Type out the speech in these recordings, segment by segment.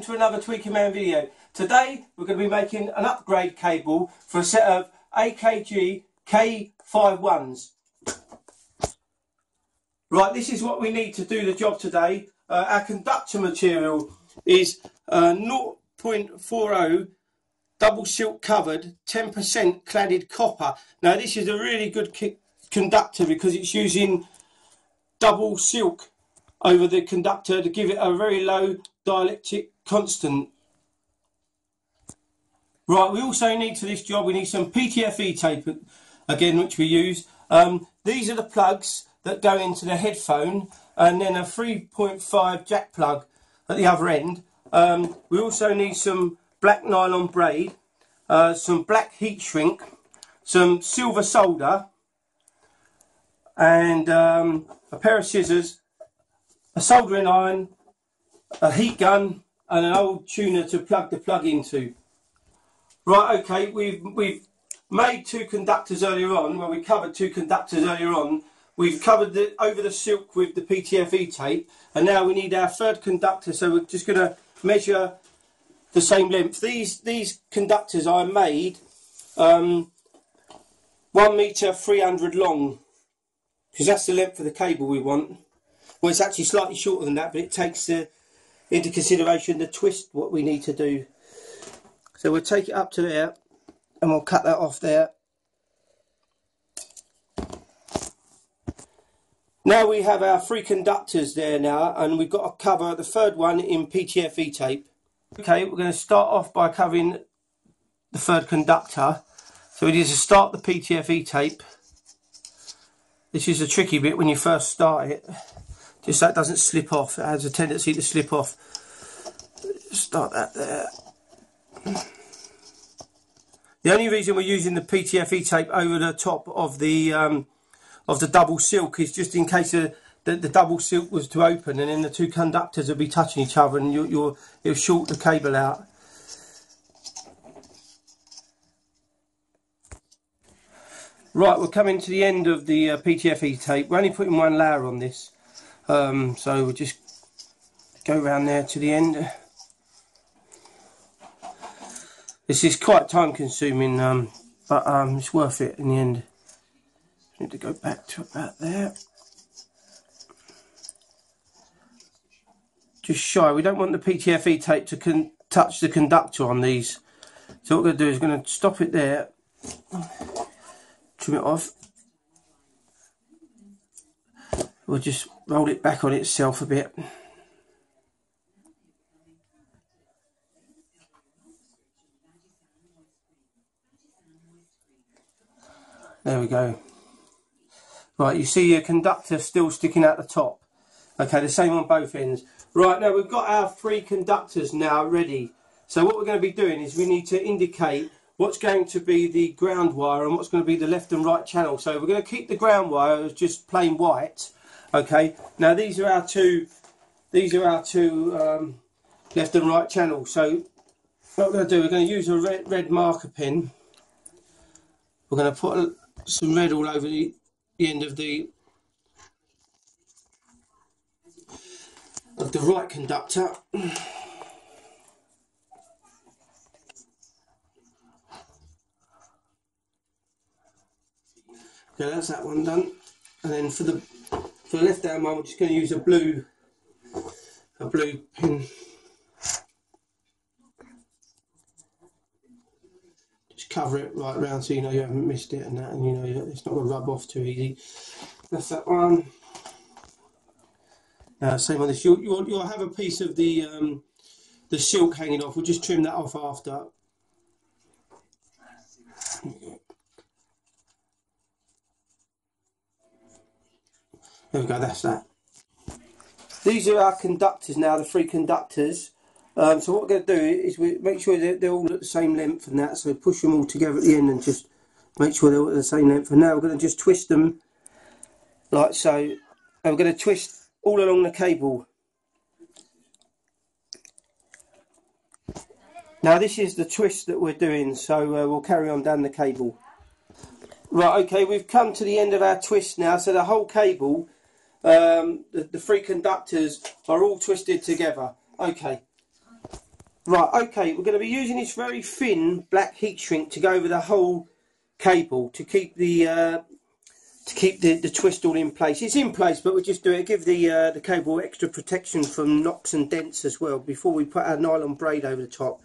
welcome to another Tweaker Man video. Today we're going to be making an upgrade cable for a set of AKG K51s. Right, this is what we need to do the job today. Uh, our conductor material is uh, 0.40 double silk covered 10% cladded copper. Now this is a really good conductor because it's using double silk over the conductor to give it a very low dielectric constant. Right, we also need for this job, we need some PTFE tape again, which we use. Um, these are the plugs that go into the headphone and then a 3.5 jack plug at the other end. Um, we also need some black nylon braid, uh, some black heat shrink, some silver solder and um, a pair of scissors a soldering iron, a heat gun, and an old tuner to plug the plug into. Right, okay, we've we've made two conductors earlier on. Well, we covered two conductors earlier on. We've covered the, over the silk with the PTFE tape, and now we need our third conductor. So we're just going to measure the same length. These these conductors I made um, one meter three hundred long, because that's the length of the cable we want. Well, it's actually slightly shorter than that, but it takes uh, into consideration the twist what we need to do. So we'll take it up to there and we'll cut that off there. Now we have our three conductors there now and we've got to cover the third one in PTFE tape. Okay, we're going to start off by covering the third conductor. So we need to start the PTFE tape. This is a tricky bit when you first start it just so it doesn't slip off it has a tendency to slip off start that there the only reason we're using the PTFE tape over the top of the um, of the double silk is just in case the, the, the, double silk was to open and then the two conductors would be touching each other and you, you'll, it'll short the cable out. Right, we're coming to the end of the uh, PTFE tape. We're only putting one layer on this. Um, so we'll just go around there to the end. This is quite time consuming, um, but um, it's worth it in the end. Need to go back to about there. Just shy. We don't want the PTFE tape to touch the conductor on these. So what we're going to do is going to stop it there, trim it off, we'll just roll it back on itself a bit. There we go. Right, you see your conductor still sticking out the top. Okay, the same on both ends. Right, now we've got our three conductors now ready. So what we're going to be doing is we need to indicate what's going to be the ground wire and what's going to be the left and right channel. So we're going to keep the ground wire as just plain white Okay, now these are our two, these are our two um, left and right channels. So what we're going to do, we're going to use a red, red marker pen. We're going to put some red all over the, the end of the of the right conductor. Okay, that's that one done. And then for the for the left hand one, we're just going to use a blue, a blue pin. Just cover it right around so you know you haven't missed it and that, and you know it's not going to rub off too easy. That's that one. Uh, same on this. You'll, you'll, you'll have a piece of the um, the silk hanging off. We'll just trim that off after. There we go, that's that. These are our conductors now, the three conductors. Um, so what we're going to do is we make sure they're, they're, all at the same length and that. So push them all together at the end and just make sure they're all at the same length. And now we're going to just twist them like so. And we're going to twist all along the cable. Now this is the twist that we're doing, so uh, we'll carry on down the cable. Right, okay, we've come to the end of our twist now, so the whole cable um, the, the three conductors are all twisted together. Okay. Right, okay, we're going to be using this very thin black heat shrink to go over the whole cable to keep the uh, to keep the, the twist all in place. It's in place, but we'll just do it, give the uh, the cable extra protection from knocks and dents as well before we put our nylon braid over the top.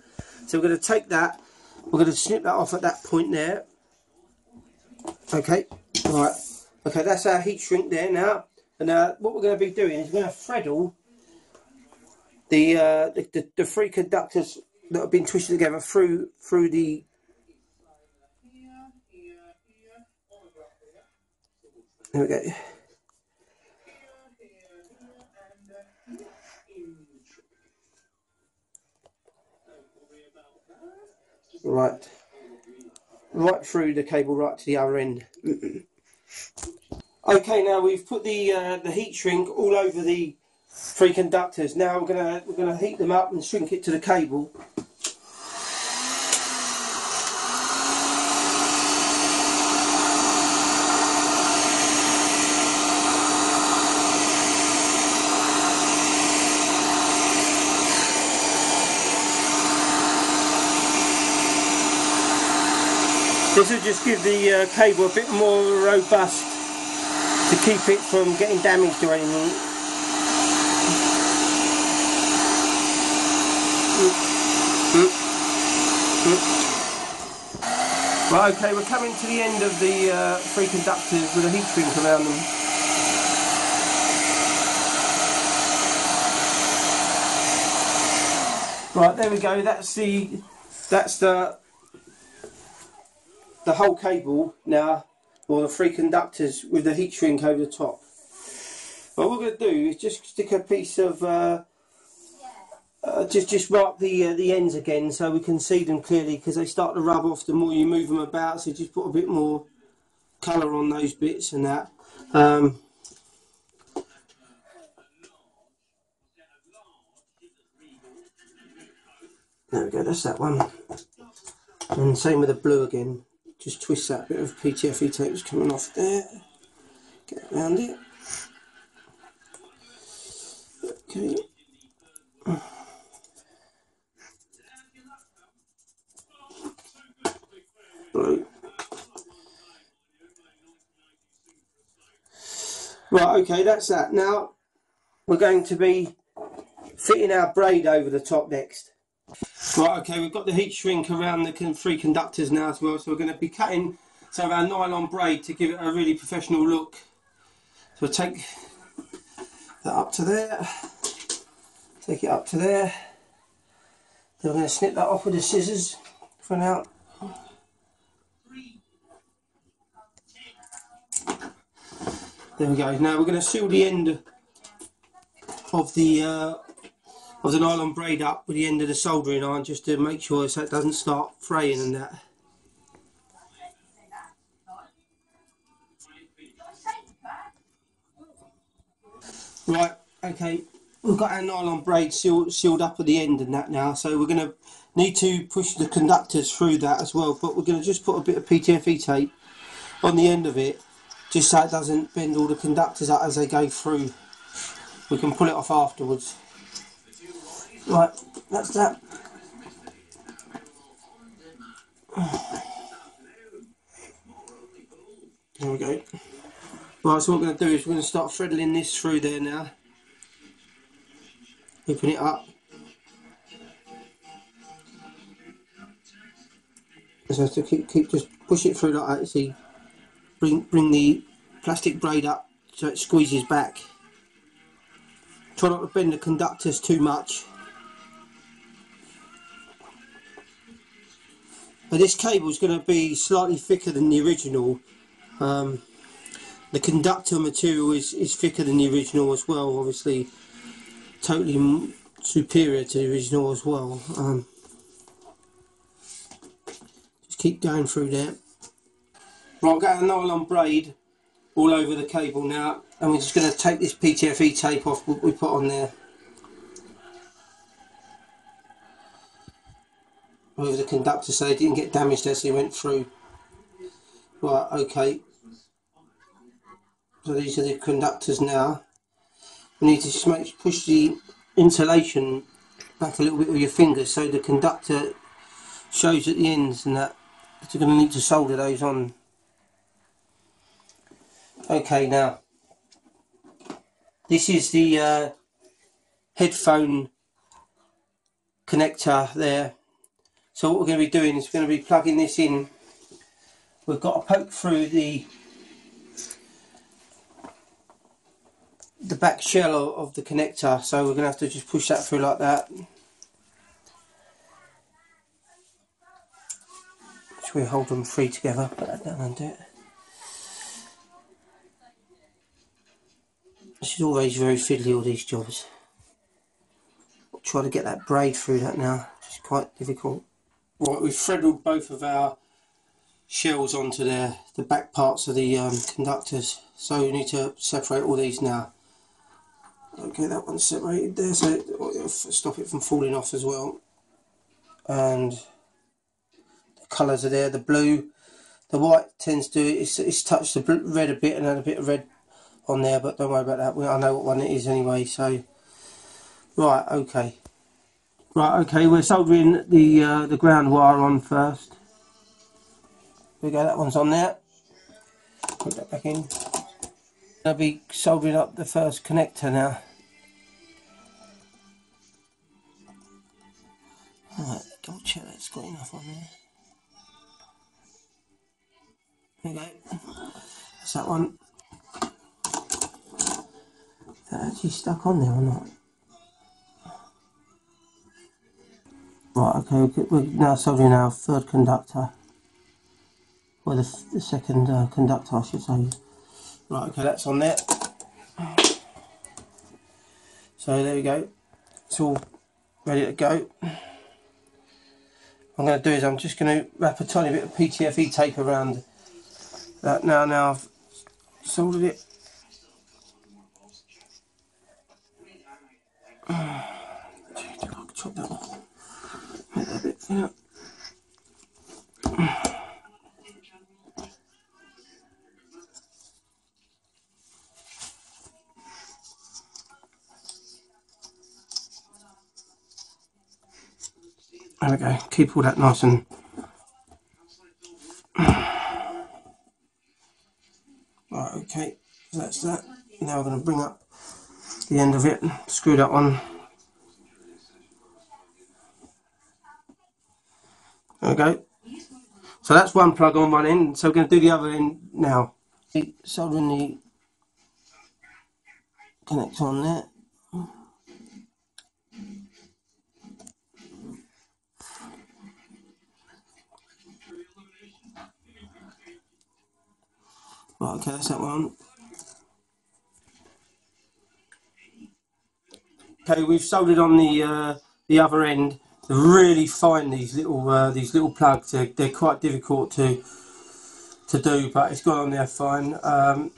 So we're going to take that, we're going to snip that off at that point there. Okay, right, okay, that's our heat shrink there now. And uh, what we're going to be doing is we're going to threadle the, uh, the, the, the three conductors that have been twisted together through through the there we go. Right. Right through the cable right to the other end okay now we've put the uh, the heat shrink all over the three conductors. Now we're gonna we're gonna heat them up and shrink it to the cable. This will just give the uh, cable a bit more robust to keep it from getting damaged or anything. Right, okay, we're coming to the end of the uh, three conductors with a heat shrink around them. Right, there we go. That's the that's the the whole cable now, or the three conductors with the heat shrink over the top. What we're going to do is just stick a piece of uh, uh, just just mark the uh, the ends again so we can see them clearly because they start to rub off the more you move them about so just put a bit more colour on those bits and that. Um, there we go that's that one. And same with the blue again just twist that bit of PTFE tape that's coming off there get around it okay Right, okay, that's that. Now, we're going to be fitting our braid over the top next. Right, okay, we've got the heat shrink around the three conductors now as well, so we're going to be cutting some of our nylon braid to give it a really professional look. So we'll take that up to there, take it up to there, then we're going to snip that off with the scissors for now. There we go. Now we're going to seal the end of the uh, of the nylon braid up with the end of the soldering iron just to make sure so it doesn't start fraying and that. Right, okay, we've got our nylon braid sealed, sealed up at the end and that now, so we're going to need to push the conductors through that as well, but we're going to just put a bit of PTFE tape on the end of it just so it doesn't bend all the conductors out as they go through. We can pull it off afterwards. Right, that's that. There we go. Right, so what we're going to do is we're going to start threading this through there now. Open it up. So to keep, keep just push it through like that, see bring, bring the plastic braid up so it squeezes back. Try not to bend the conductors too much. But this cable is going to be slightly thicker than the original. Um, the conductor material is, is thicker than the original as well, obviously totally superior to the original as well. Um, just keep going through there. Right, I've got a nylon braid all over the cable now and we're just going to take this PTFE tape off what we put on there. Over the conductor so they didn't get damaged as they went through. Right, okay. So these are the conductors now. We need to just make, push the insulation back a little bit with your fingers so the conductor shows at the ends and that. But you're going to need to solder those on. Okay, now this is the uh, headphone connector there. So what we're going to be doing is we're going to be plugging this in. We've got to poke through the the back shell of the connector. So we're going to have to just push that through like that. Should we hold them free together put that down and do it. This is always very fiddly all these jobs. I'll try to get that braid through that now. Is quite difficult right we've threaded both of our shells onto the, the back parts of the um, conductors. So we need to separate all these now. Okay, that one's separated there, so stop it from falling off as well. And the colours are there, the blue, the white tends to, it's, it's touched the red a bit and then a bit of red on there, but don't worry about that, I know what one it is anyway, so, right, okay. Right, okay, we're soldering the, uh, the ground wire on first. There we go, that one's on there. Put that back in. I'll be soldering up the first connector now. Right, double check that's got enough on there. There we go. That's that one. Is that actually stuck on there or not? Right, okay, we're now soldering our third conductor. Well, the, the second uh, conductor, I should say. Right, okay, that's on there. So there we go. It's all ready to go. I'm going to do is I'm just going to wrap a tiny bit of PTFE tape around that now. Now I've soldered it. Chop that off. Make that bit thinner. There we go, keep all that nice and right, okay, so that's that. Now we're going to bring up the end of it, screw that on. Go. So that's one plug on one end, so we're going to do the other end now. Soldering the connector on there. Right, okay, that's that one. Okay, we've soldered on the uh, the other end. Really fine these little uh, these little plugs. They're, they're quite difficult to to do, but it's gone on there fine. Um,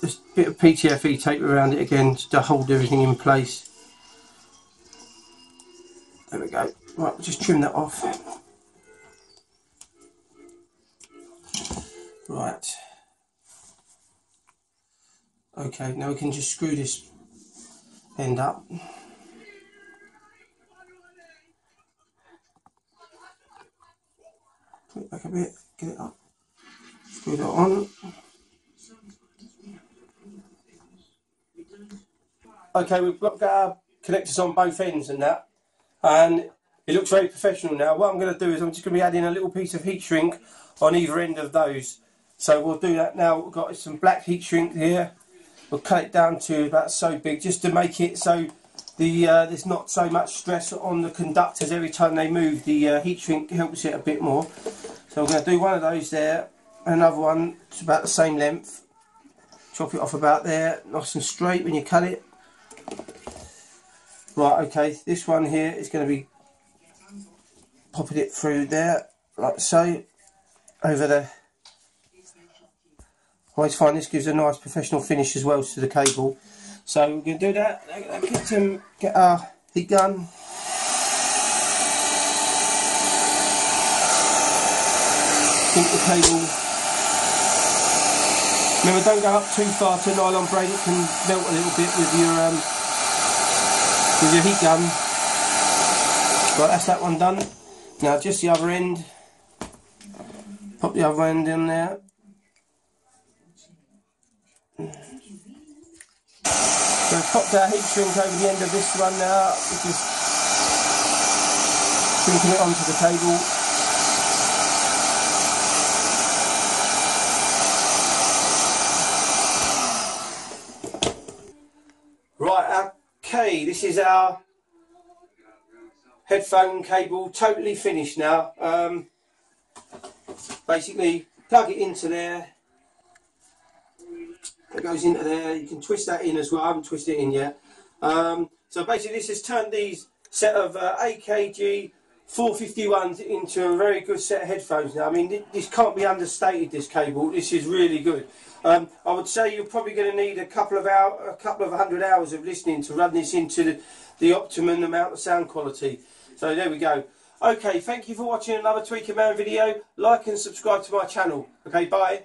just a bit of PTFE tape around it again to hold everything in place. There we go. Right, just trim that off. Right. Okay, now we can just screw this end up. Put it back a bit, get it up, screw that on. Okay, we've got our connectors on both ends and that, and it looks very professional now. What I'm going to do is I'm just going to be adding a little piece of heat shrink on either end of those. So we'll do that now. We've got some black heat shrink here we'll cut it down to about so big just to make it so the uh, there's not so much stress on the conductors every time they move the uh, heat shrink helps it a bit more so I'm going to do one of those there another one it's about the same length chop it off about there nice and straight when you cut it right okay this one here is going to be popping it through there like so over the always find this gives a nice professional finish as well to the cable. So we're going to do that, get, um, get our heat gun. Think the cable. Remember don't go up too far to nylon braid, it can melt a little bit with your um, with your heat gun. Right, that's that one done. Now just the other end. Pop the other end in there. So I've popped our heat shrink over the end of this one now. We're just shrinking it onto the table. Right, okay, this is our headphone cable totally finished now. Um, basically, plug it into there. It goes into there. You can twist that in as well. I haven't twisted it in yet. Um, so basically, this has turned these set of uh, AKG 451s into a very good set of headphones now. I mean, this can't be understated. This cable. This is really good. Um, I would say you're probably going to need a couple of hour, a couple of hundred hours of listening to run this into the, the optimum amount of sound quality. So there we go. Okay, thank you for watching another Tweaker Man video. Like and subscribe to my channel. Okay, bye.